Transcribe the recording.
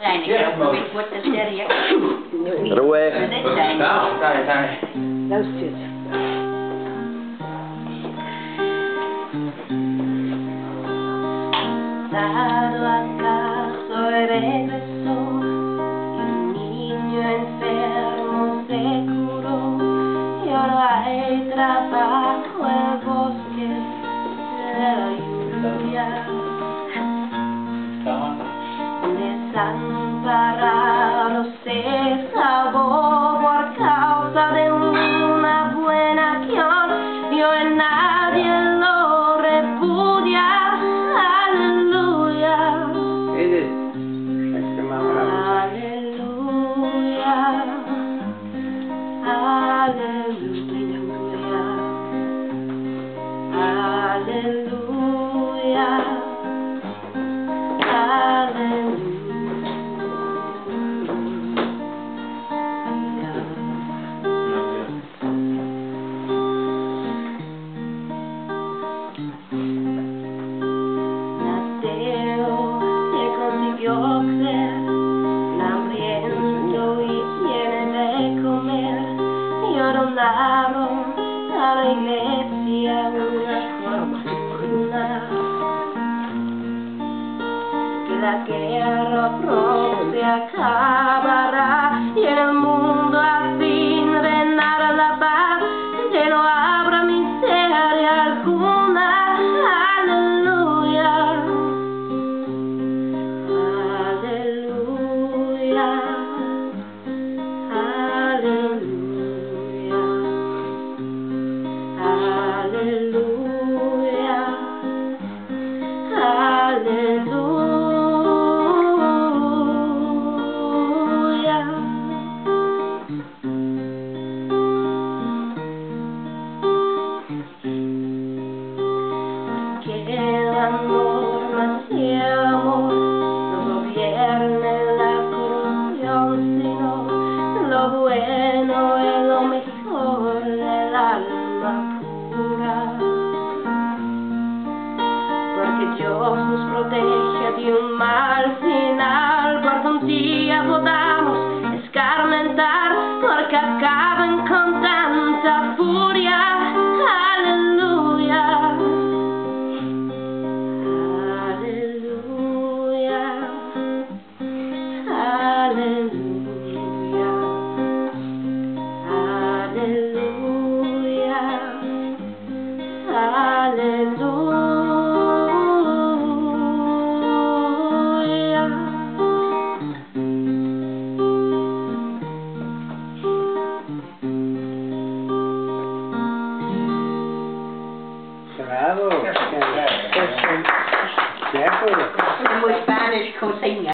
planning, we put the city, Get away. Sorry, sorry. Those two. Dado acaso un niño enfermo se curó, y ahora hay trabajo tan raro se sabor. Donaron a la iglesia. Una fortuna que la guerra pronto se Dios nos protege de un mal final, porque un día podamos Bravo. Question. Careful. Mo Spanish inyo.